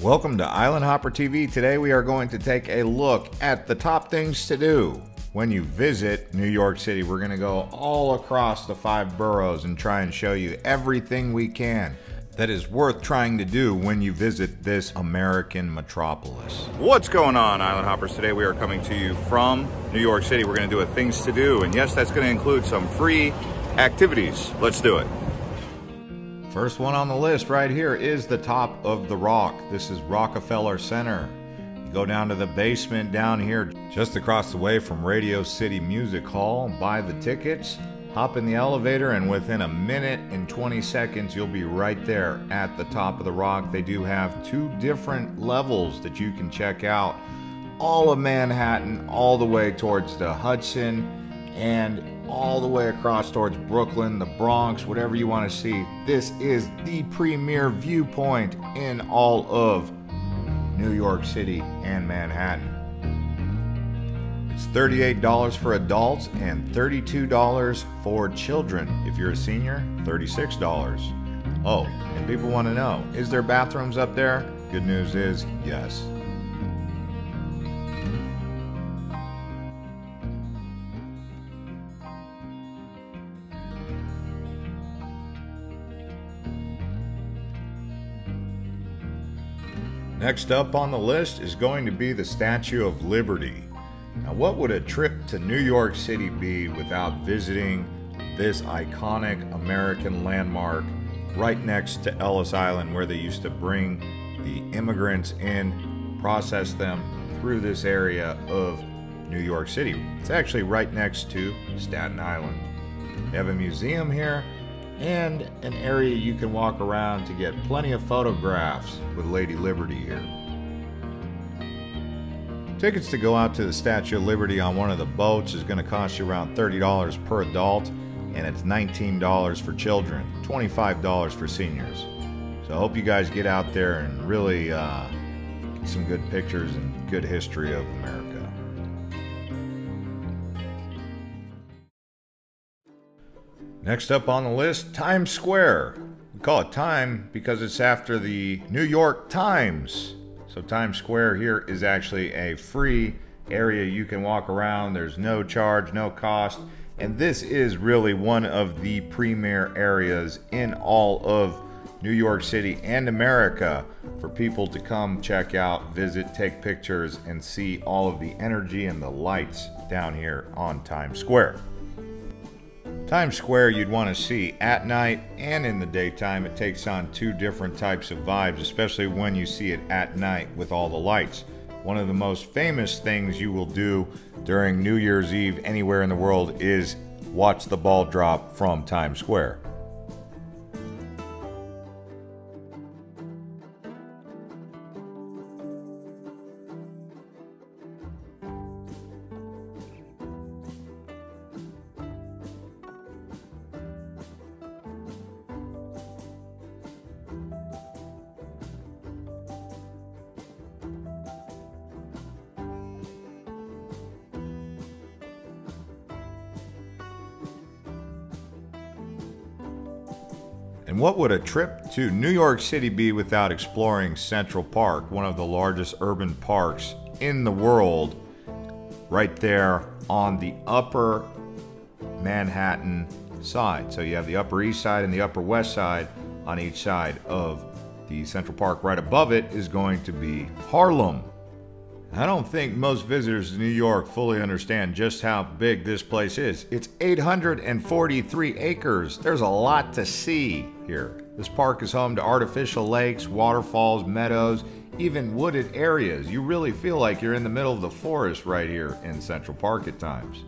Welcome to Island Hopper TV. Today we are going to take a look at the top things to do when you visit New York City. We're going to go all across the five boroughs and try and show you everything we can that is worth trying to do when you visit this American metropolis. What's going on, Island Hoppers? Today we are coming to you from New York City. We're going to do a things to do, and yes, that's going to include some free activities. Let's do it. First one on the list right here is the top of the rock. This is Rockefeller Center. You go down to the basement down here, just across the way from Radio City Music Hall, buy the tickets, hop in the elevator, and within a minute and 20 seconds, you'll be right there at the top of the rock. They do have two different levels that you can check out. All of Manhattan, all the way towards the Hudson, and all the way across towards Brooklyn, the Bronx, whatever you want to see. This is the premier viewpoint in all of New York City and Manhattan. It's $38 for adults and $32 for children. If you're a senior, $36. Oh, and people want to know is there bathrooms up there? Good news is yes. Next up on the list is going to be the Statue of Liberty. Now, what would a trip to New York City be without visiting this iconic American landmark right next to Ellis Island, where they used to bring the immigrants in, process them through this area of New York City? It's actually right next to Staten Island. They have a museum here and an area you can walk around to get plenty of photographs with Lady Liberty here. Tickets to go out to the Statue of Liberty on one of the boats is going to cost you around $30 per adult, and it's $19 for children, $25 for seniors. So I hope you guys get out there and really uh, get some good pictures and good history of America. Next up on the list, Times Square. We call it Time because it's after the New York Times. So Times Square here is actually a free area you can walk around. There's no charge, no cost. And this is really one of the premier areas in all of New York City and America for people to come check out, visit, take pictures, and see all of the energy and the lights down here on Times Square. Times Square you'd want to see at night and in the daytime. It takes on two different types of vibes, especially when you see it at night with all the lights. One of the most famous things you will do during New Year's Eve anywhere in the world is watch the ball drop from Times Square. And what would a trip to New York City be without exploring Central Park, one of the largest urban parks in the world, right there on the upper Manhattan side? So you have the Upper East Side and the Upper West Side on each side of the Central Park. Right above it is going to be Harlem. I don't think most visitors to New York fully understand just how big this place is. It's 843 acres. There's a lot to see here. This park is home to artificial lakes, waterfalls, meadows, even wooded areas. You really feel like you're in the middle of the forest right here in Central Park at times.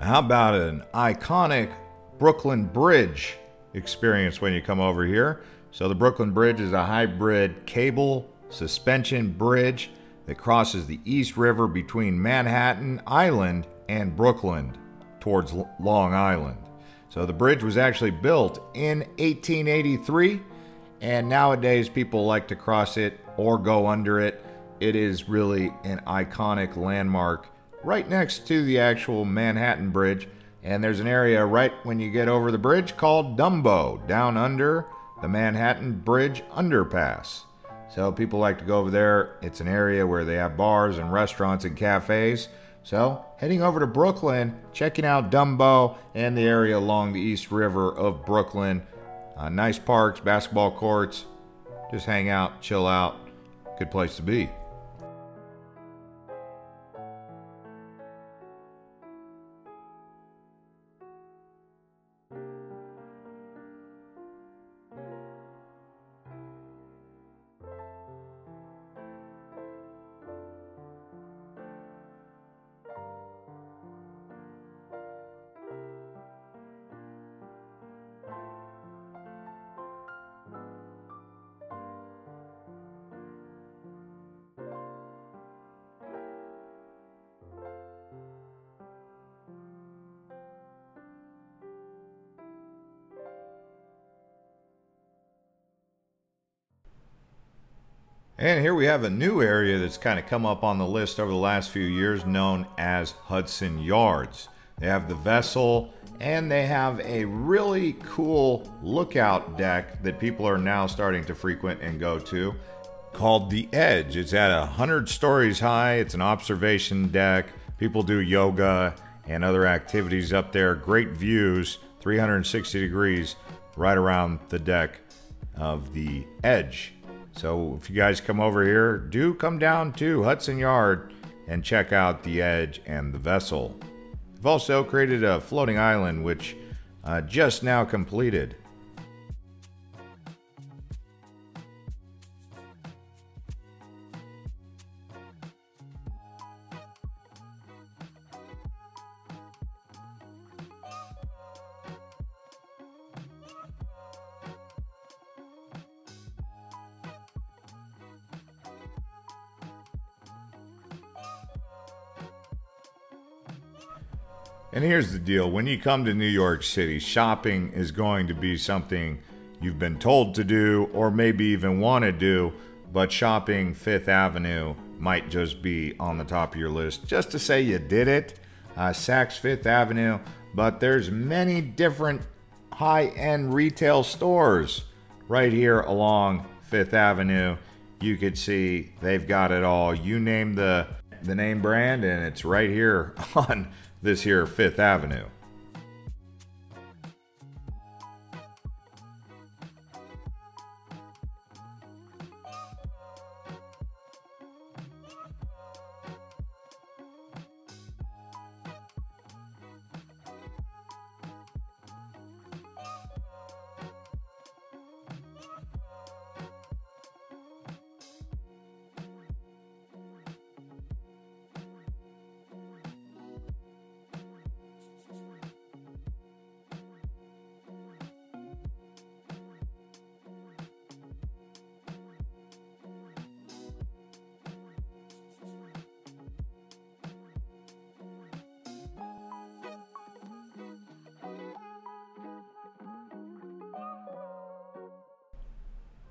How about an iconic Brooklyn Bridge experience when you come over here? So, the Brooklyn Bridge is a hybrid cable suspension bridge that crosses the East River between Manhattan Island and Brooklyn towards Long Island. So, the bridge was actually built in 1883, and nowadays people like to cross it or go under it. It is really an iconic landmark right next to the actual Manhattan Bridge. And there's an area right when you get over the bridge called Dumbo, down under the Manhattan Bridge underpass. So people like to go over there. It's an area where they have bars and restaurants and cafes. So heading over to Brooklyn, checking out Dumbo and the area along the East River of Brooklyn. Uh, nice parks, basketball courts. Just hang out, chill out. Good place to be. And here we have a new area that's kind of come up on the list over the last few years known as Hudson Yards. They have the vessel and they have a really cool lookout deck that people are now starting to frequent and go to called The Edge. It's at 100 stories high. It's an observation deck. People do yoga and other activities up there. Great views, 360 degrees right around the deck of The Edge. So if you guys come over here, do come down to Hudson Yard and check out the edge and the vessel. I've also created a floating island which uh, just now completed. And here's the deal when you come to New York City, shopping is going to be something you've been told to do or maybe even want to do, but shopping Fifth Avenue might just be on the top of your list just to say you did it. Uh, Saks Fifth Avenue, but there's many different high-end retail stores right here along Fifth Avenue. You could see they've got it all. You name the the name brand and it's right here on this here Fifth Avenue.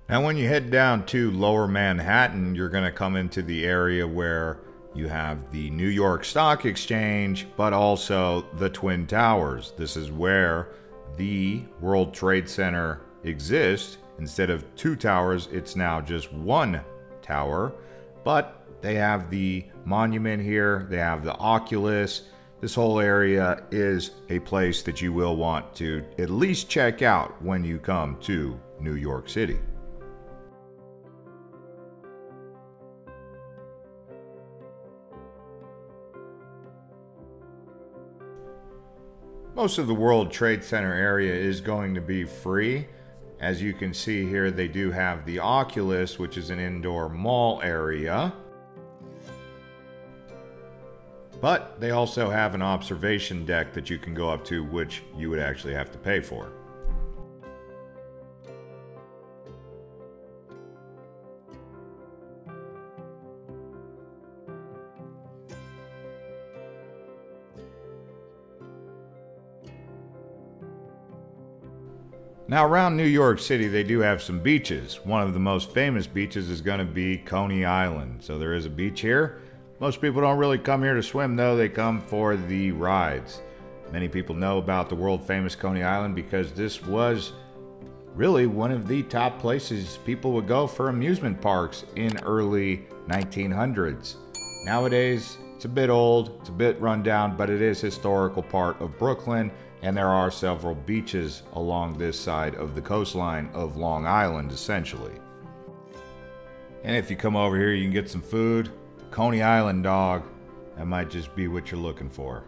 Now, when you head down to lower Manhattan, you're going to come into the area where you have the New York Stock Exchange, but also the Twin Towers. This is where the World Trade Center exists. Instead of two towers, it's now just one tower. But they have the monument here, they have the Oculus. This whole area is a place that you will want to at least check out when you come to New York City. Most of the World Trade Center area is going to be free. As you can see here, they do have the Oculus, which is an indoor mall area. But they also have an observation deck that you can go up to, which you would actually have to pay for. Now, around New York City, they do have some beaches. One of the most famous beaches is going to be Coney Island. So, there is a beach here. Most people don't really come here to swim, though, they come for the rides. Many people know about the world famous Coney Island because this was really one of the top places people would go for amusement parks in early 1900s. Nowadays, it's a bit old, it's a bit run down, but it is historical part of Brooklyn and there are several beaches along this side of the coastline of Long Island, essentially. And if you come over here, you can get some food. Coney Island dog, that might just be what you're looking for.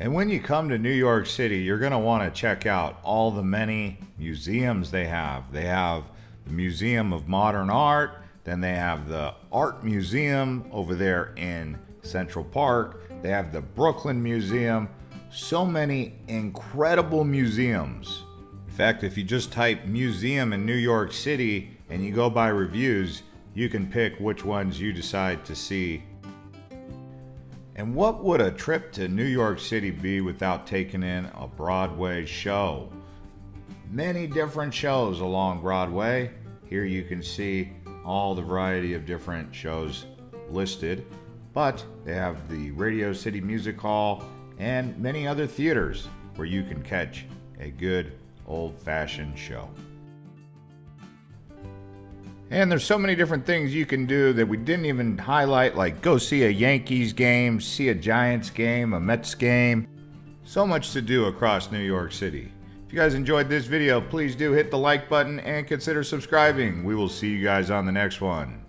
And when you come to New York City, you're going to want to check out all the many museums they have. They have the Museum of Modern Art, then they have the Art Museum over there in Central Park, they have the Brooklyn Museum. So many incredible museums. In fact, if you just type museum in New York City and you go by reviews, you can pick which ones you decide to see and what would a trip to New York City be without taking in a Broadway show? Many different shows along Broadway. Here you can see all the variety of different shows listed, but they have the Radio City Music Hall and many other theaters where you can catch a good old fashioned show. And there's so many different things you can do that we didn't even highlight, like go see a Yankees game, see a Giants game, a Mets game. So much to do across New York City. If you guys enjoyed this video, please do hit the like button and consider subscribing. We will see you guys on the next one.